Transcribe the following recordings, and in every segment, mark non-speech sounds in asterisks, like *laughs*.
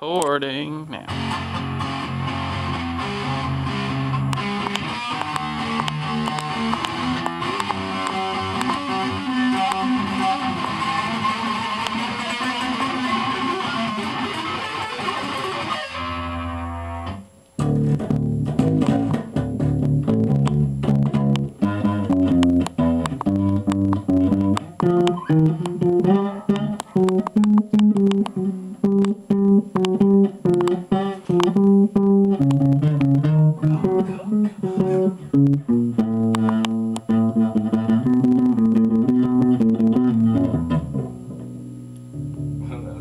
Recording now.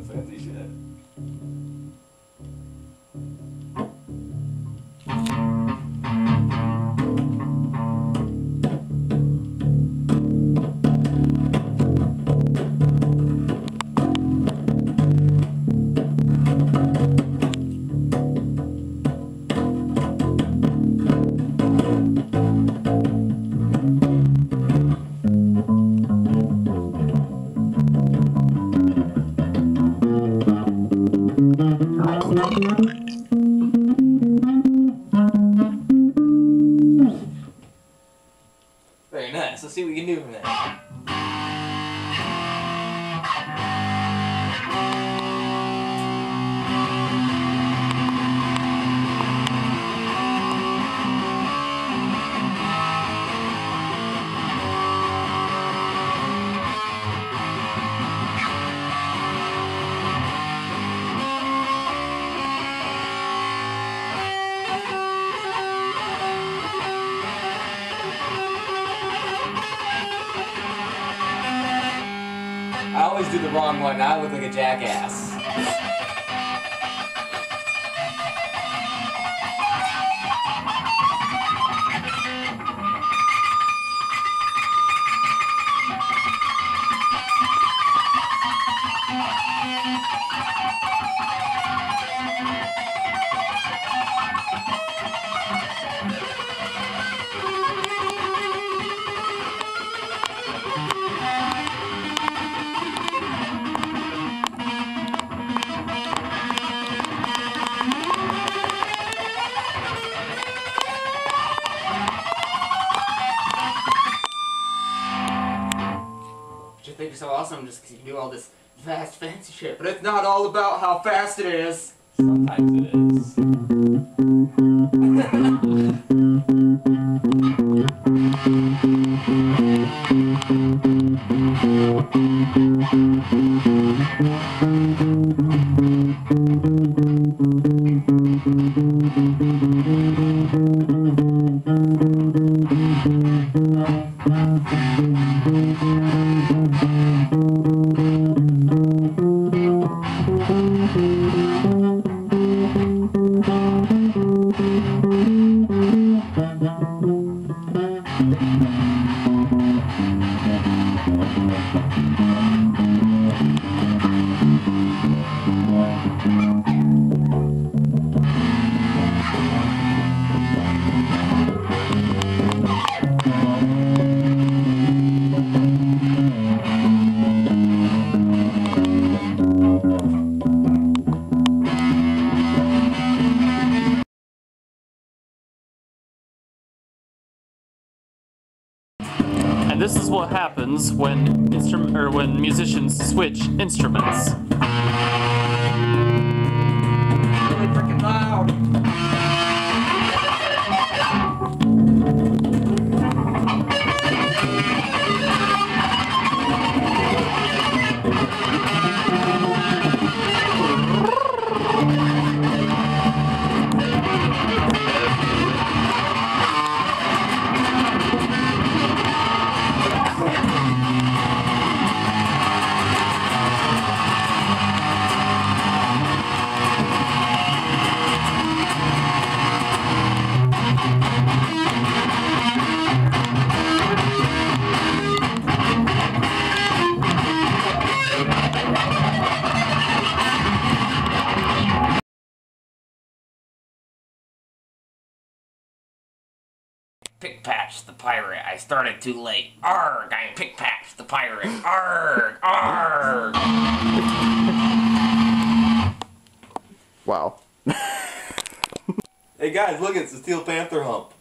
在这些 see what we can do from that. Always do the wrong one. Now I look like a jackass. Awesome just 'cause you can do all this fast, fancy shit. But it's not all about how fast it is. Sometimes it is. *laughs* is what happens when instrum- or when musicians switch instruments. Pickpatch the pirate. I started too late. Arg! I'm Pickpatch the pirate. Arg! Arg! Wow. Hey guys, look, it's the Steel Panther hump.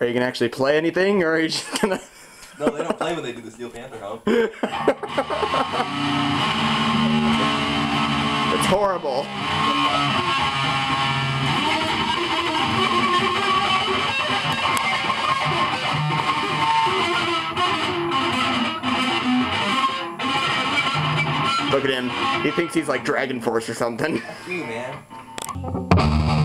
Are you gonna actually play anything, or are you just gonna? No, they don't play when they do the Steel Panther hump. *laughs* It's horrible. Look at him. He thinks he's like DragonForce or something. Man.